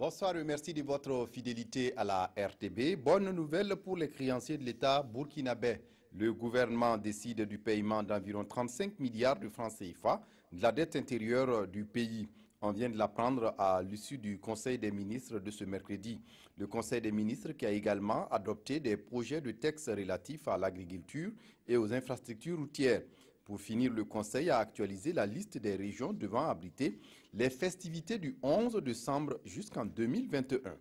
Bonsoir et merci de votre fidélité à la RTB. Bonne nouvelle pour les créanciers de l'État burkinabé. Le gouvernement décide du paiement d'environ 35 milliards de francs CFA de la dette intérieure du pays. On vient de l'apprendre à l'issue du Conseil des ministres de ce mercredi. Le Conseil des ministres qui a également adopté des projets de textes relatifs à l'agriculture et aux infrastructures routières. Pour finir, le Conseil a actualisé la liste des régions devant abriter les festivités du 11 décembre jusqu'en 2021.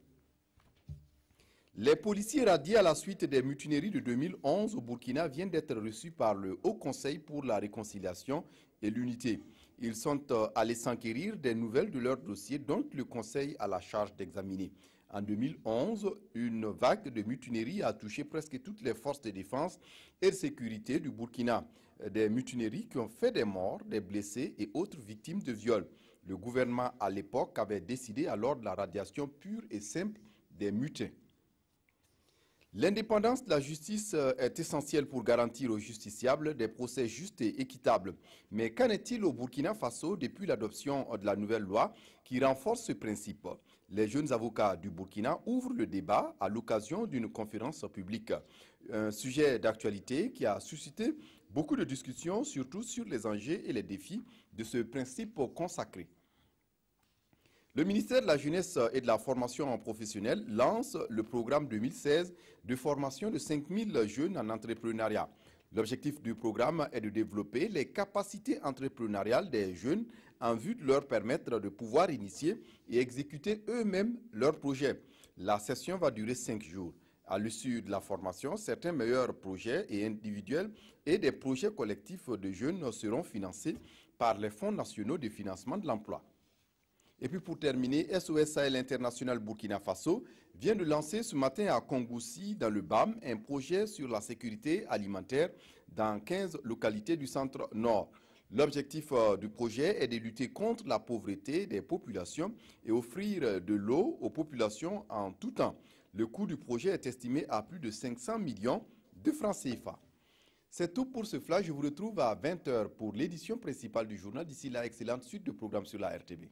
Les policiers radiés à la suite des mutineries de 2011 au Burkina viennent d'être reçus par le Haut Conseil pour la réconciliation et l'unité. Ils sont euh, allés s'enquérir des nouvelles de leur dossier dont le Conseil a la charge d'examiner. En 2011, une vague de mutineries a touché presque toutes les forces de défense et de sécurité du Burkina. Des mutineries qui ont fait des morts, des blessés et autres victimes de viols. Le gouvernement à l'époque avait décidé alors de la radiation pure et simple des mutins. L'indépendance de la justice euh, est essentielle pour garantir aux justiciables des procès justes et équitables. Mais qu'en est-il au Burkina Faso depuis l'adoption de la nouvelle loi qui renforce ce principe? Les jeunes avocats du Burkina ouvrent le débat à l'occasion d'une conférence publique. Un sujet d'actualité qui a suscité beaucoup de discussions, surtout sur les enjeux et les défis de ce principe consacré. Le ministère de la Jeunesse et de la Formation professionnelle lance le programme 2016 de formation de 5000 jeunes en entrepreneuriat. L'objectif du programme est de développer les capacités entrepreneuriales des jeunes en vue de leur permettre de pouvoir initier et exécuter eux-mêmes leurs projets. La session va durer cinq jours. À l'issue de la formation, certains meilleurs projets et individuels et des projets collectifs de jeunes seront financés par les fonds nationaux de financement de l'emploi. Et puis pour terminer, SOS Sahel International Burkina Faso vient de lancer ce matin à Kongoussi, dans le BAM, un projet sur la sécurité alimentaire dans 15 localités du centre nord. L'objectif euh, du projet est de lutter contre la pauvreté des populations et offrir de l'eau aux populations en tout temps. Le coût du projet est estimé à plus de 500 millions de francs CFA. C'est tout pour ce flash. Je vous retrouve à 20h pour l'édition principale du journal. D'ici là, excellente suite de programmes sur la RTB.